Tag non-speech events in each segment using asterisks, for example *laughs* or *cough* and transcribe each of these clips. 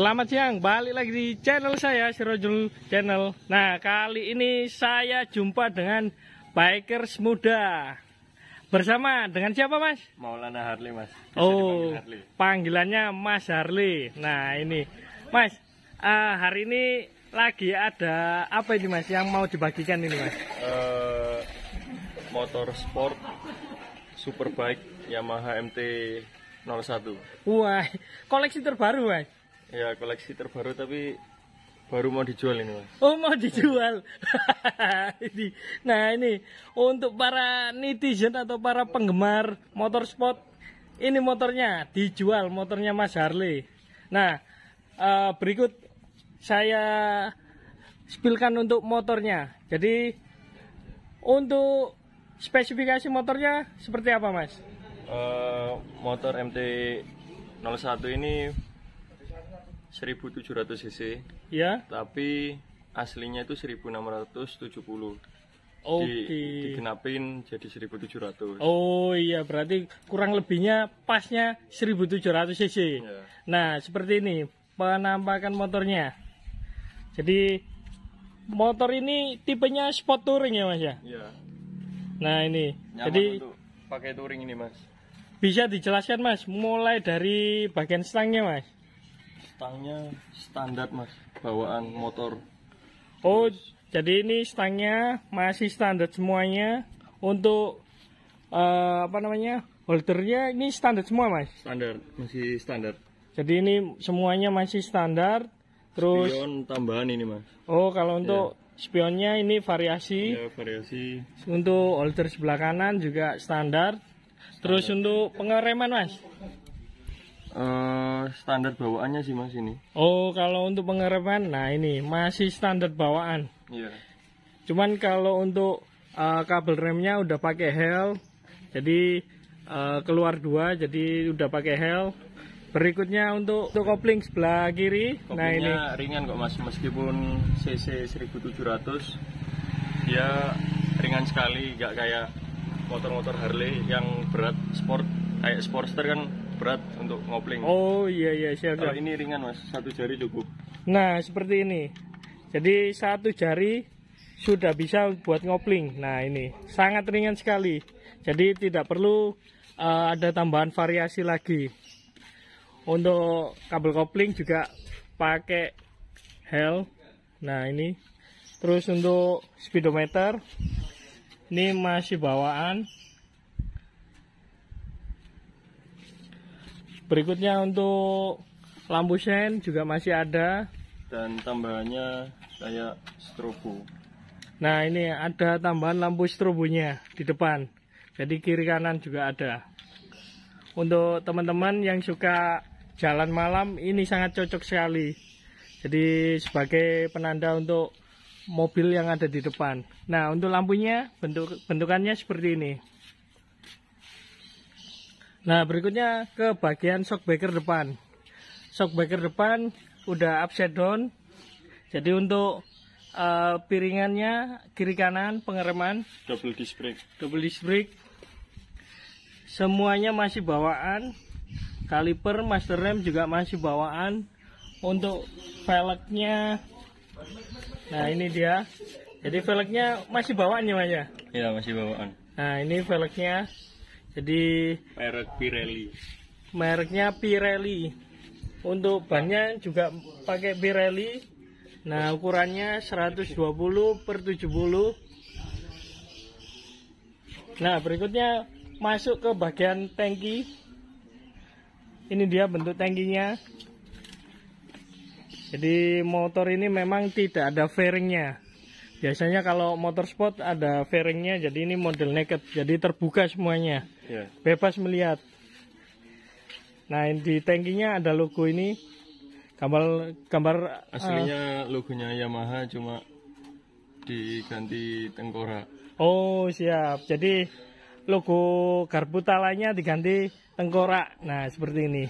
Selamat siang, balik lagi di channel saya Sirojul Channel. Nah, kali ini saya jumpa dengan bikers muda. Bersama dengan siapa, Mas? Maulana Harley mas. Bisa Oh, Harley. panggilannya Mas Harley. Nah, ini, Mas, ah, hari ini lagi ada apa ini, Mas? Yang mau dibagikan ini, Mas? Eh, motor sport superbike Yamaha MT 01. Wah, koleksi terbaru, Mas. Ya koleksi terbaru tapi baru mau dijual ini mas. Oh mau dijual. *laughs* Ini. nah ini untuk para netizen atau para penggemar motorsport, ini motornya dijual, motornya Mas Harley. Nah eh, berikut saya spilkan untuk motornya. Jadi untuk spesifikasi motornya seperti apa Mas? Eh, motor MT 01 ini 1700 cc Ya, tapi aslinya itu 1670. oke. Di, digenapin jadi 1700. Oh iya berarti kurang lebihnya pasnya 1700 cc. Ya. Nah, seperti ini penampakan motornya. Jadi motor ini tipenya sport touring ya, Mas ya. Iya. Nah, ini. Nyaman Jadi untuk pakai touring ini mas. bisa dijelaskan, Mas, mulai dari bagian stangnya, Mas. Stangnya standar mas, bawaan motor. Oh, jadi ini stangnya masih standar semuanya. Untuk eh, apa namanya? Holdernya ini standar semua, Mas. Standar, masih standar. Jadi ini semuanya masih standar. Terus Spion tambahan ini mas. oh kalau untuk spionnya ini variasi. Ya variasi. Untuk holder sebelah kanan juga standar. Terus untuk pengereman mas. Eh standar bawaannya sih mas ini. Oh kalau untuk pengereman, nah ini masih standar bawaan. Iya. Cuman kalau untuk uh, kabel remnya udah pakai hel, jadi uh, keluar dua, jadi udah pakai hel. Berikutnya untuk untuk kopling sebelah kiri, nah ini ringan kok mas, meskipun cc 1700 dia ringan sekali, nggak kayak motor-motor Harley yang berat sport kayak Sportster kan berat untuk ngopling. Oh iya iya siap Kalau siap. ini ringan mas, satu jari cukup. Nah seperti ini. Jadi satu jari sudah bisa buat ngopling. Nah ini sangat ringan sekali. Jadi tidak perlu uh, ada tambahan variasi lagi. Untuk kabel kopling juga pakai hel. Nah ini. Terus untuk speedometer ini masih bawaan. Berikutnya untuk lampu sen juga masih ada. Dan tambahannya kayak strobo. Nah ini ada tambahan lampu strobonya di depan. Jadi kiri kanan juga ada. Untuk teman-teman yang suka jalan malam ini sangat cocok sekali. Jadi sebagai penanda untuk mobil yang ada di depan. Nah untuk lampunya bentuk bentukannya seperti ini. Nah berikutnya ke bagian shockbreaker depan. Shockbreaker depan udah upside down. Jadi untuk eh, piringannya kiri kanan pengereman Double disc brake. double disc brake semuanya masih bawaan kaliper master rem juga masih bawaan untuk velgnya nah ini dia jadi velgnya masih bawaan ya Mas ya Ya masih bawaan. nah ini velgnya jadi Merek Pirelli. mereknya Pirelli. Untuk bannya juga pakai Pirelli. Nah ukurannya 120 per 70 nah berikutnya masuk ke bagian tangki. Ini dia bentuk tangkinya. Jadi motor ini memang tidak ada fairingnya biasanya kalau motor sport ada fairingnya jadi ini model naked jadi terbuka semuanya Ya. bebas melihat. Nah, di tangkinya ada logo ini. Gambar gambar Aslinya logonya Yamaha cuma diganti tengkorak. Oh, siap. Jadi logo garpu talanya diganti tengkorak. Nah, seperti ini.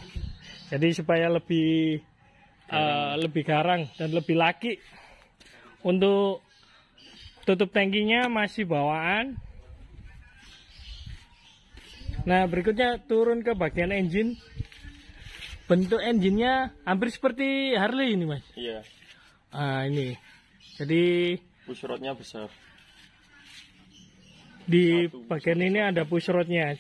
Jadi supaya lebih eh, lebih garang dan lebih laki. Untuk tutup tangkinya masih bawaan. Nah, berikutnya turun ke bagian engine. bentuk engine-nya hampir seperti Harley ini mas. Iya. Ah ini. Jadi Push rodnya besar. di Satu bagian ini ada push rodnya.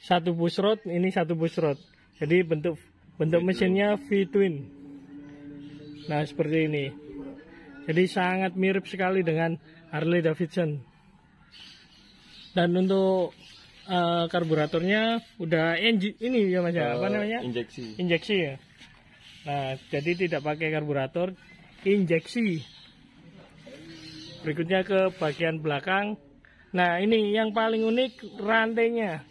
Satu push rod, ini satu push rod. Jadi bentuk bentuk mesinnya V-twin. Nah seperti ini. Jadi sangat mirip sekali dengan Harley Davidson. Dan untuk eh, karburatornya udah engine ini ya mas ya apa Eh, namanya? Injeksi. injeksi ya. Nah, jadi tidak pakai karburator, injeksi. Berikutnya ke bagian belakang. Nah, ini yang paling unik rantainya.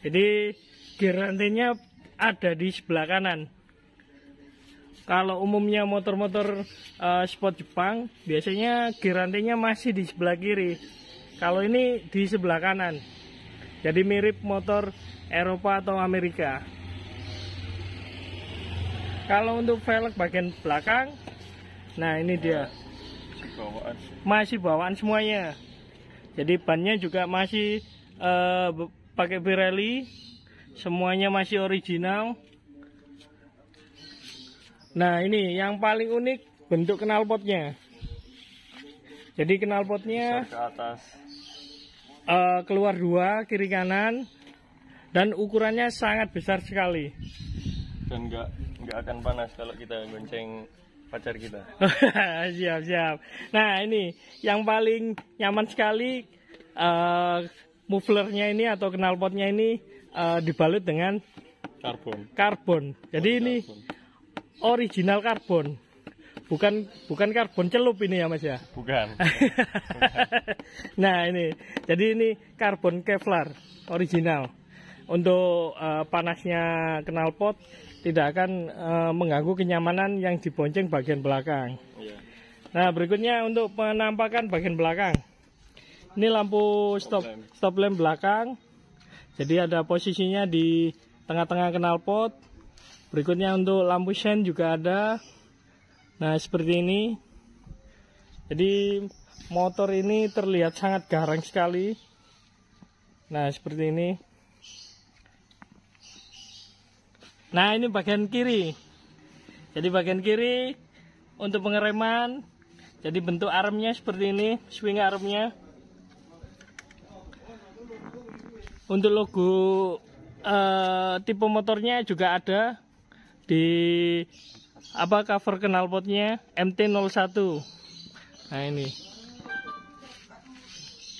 Jadi gear rantainya ada di sebelah kanan. Kalau umumnya motor-motor eh, sport Jepang, biasanya gear rantainya masih di sebelah kiri. Kalau ini di sebelah kanan. Jadi mirip motor Eropa atau Amerika. Kalau untuk velg bagian belakang, nah ini dia Bawaan. masih bawaan semuanya. Jadi bannya juga masih be- pakai Pirelli, semuanya masih original. Nah ini yang paling unik bentuk knalpotnya. Jadi knalpotnya ke atas. eh, keluar dua kiri kanan dan ukurannya sangat besar sekali. Dan nggak nggak akan panas kalau kita gonceng pacar kita. *laughs* siap siap. Nah ini yang paling nyaman sekali eh mufflernya ini atau knalpotnya ini eh, dibalut dengan Karbon. karbon. Jadi ini Karbon. Original karbon, bukan bukan karbon celup ini ya mas ya. Bukan. *laughs* nah ini, jadi ini karbon Kevlar original. Untuk eh, panasnya knalpot tidak akan eh, mengganggu kenyamanan yang dibonceng bagian belakang. Iya. Nah, berikutnya untuk penampakan bagian belakang. Ini lampu stop Stop lamp. stop lamp belakang. Jadi ada posisinya di tengah-tengah knalpot. Berikutnya untuk lampu sen juga ada. Nah, seperti ini. Jadi motor ini terlihat sangat garang sekali. Nah, seperti ini. Nah, ini bagian kiri. Jadi bagian kiri untuk pengereman. Jadi bentuk armnya seperti ini, swing armnya. Untuk logo eh, tipe motornya juga ada di apa cover knalpotnya MT01. Nah ini.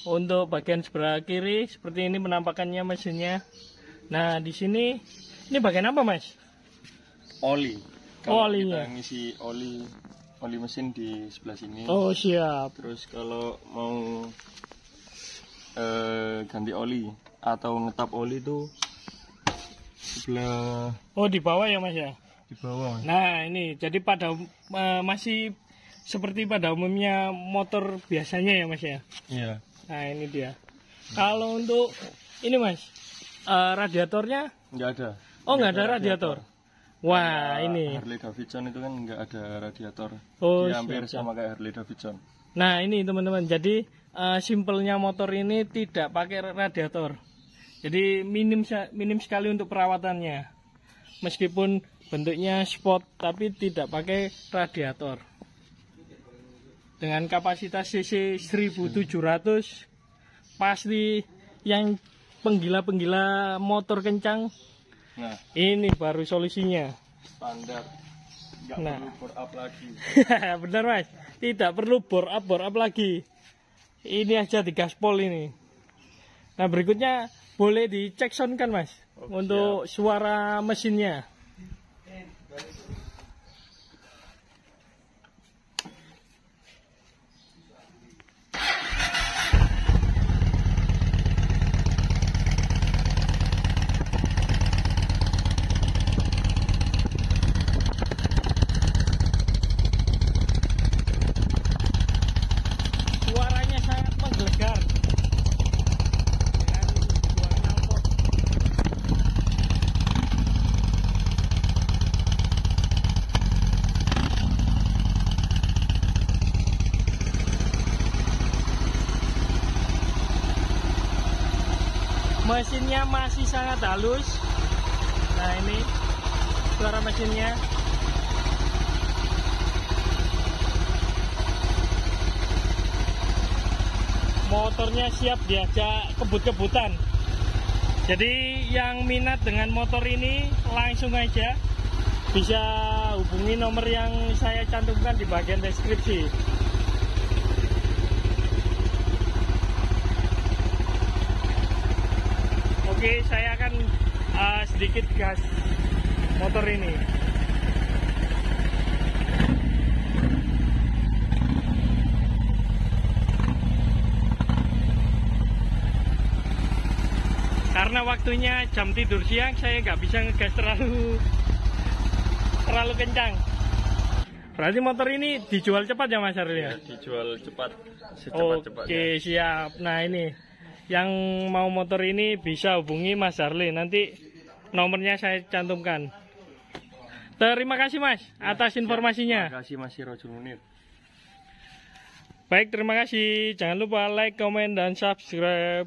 Untuk bagian sebelah kiri seperti ini penampakannya mesinnya. Nah di sini ini bagian apa mas? Oli. Oh, Kalau olinya. Kita ngisi oli oli mesin di sebelah sini. Oh siap. Terus kalau mau eh, ganti oli atau ngetap oli itu sebelah Oh di bawah ya mas ya. di bawah. Mas. Nah ini jadi pada eh, masih seperti pada umumnya motor biasanya ya mas ya. Iya. Nah ini dia. Kalau untuk ini mas eh, radiatornya, Nggak ada. oh nggak ada radiator. Wah Kayak ini. Harley Davidson itu kan nggak ada radiator. Oh Dia hampir siap, sama kayak Harley Davidson. Nah ini teman-teman. Jadi eh, simpelnya motor ini tidak pakai radiator. Jadi minim minim sekali untuk perawatannya. Meskipun bentuknya sport tapi tidak pakai radiator. Dengan kapasitas cc 1700 pasti yang penggila-penggila motor kencang Nah, ini baru solusinya. standar. Nggak Nah. perlu bore up lagi. *laughs* Benar mas, tidak perlu bore up bore up lagi. Ini aja di gaspol ini. Nah berikutnya boleh dicek sound kan mas? Oh, untuk suara mesinnya. Mesinnya masih sangat halus. Nah ini suara mesinnya. Motornya siap diajak kebut-kebutan. Jadi yang minat dengan motor ini langsung aja bisa hubungi nomor yang saya cantumkan di bagian deskripsi. Oke, saya akan uh, sedikit gas motor ini. Karena waktunya jam tidur siang, saya nggak bisa ngegas terlalu terlalu kencang. Berarti motor ini dijual cepat ya Mas Arli ya? Ya, dijual cepat Oke secepat-cepatnya. siap. Nah ini yang mau motor ini bisa hubungi Mas Arli. Nanti nomornya saya cantumkan. Terima kasih Mas atas informasinya. Terima kasih Mas Rojul Munir. Baik terima kasih. Jangan lupa like, komen dan subscribe.